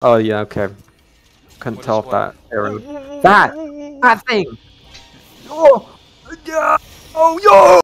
Oh yeah, okay. Couldn't tell if that arrow. That! That thing! Oh! Yeah! Oh, yo!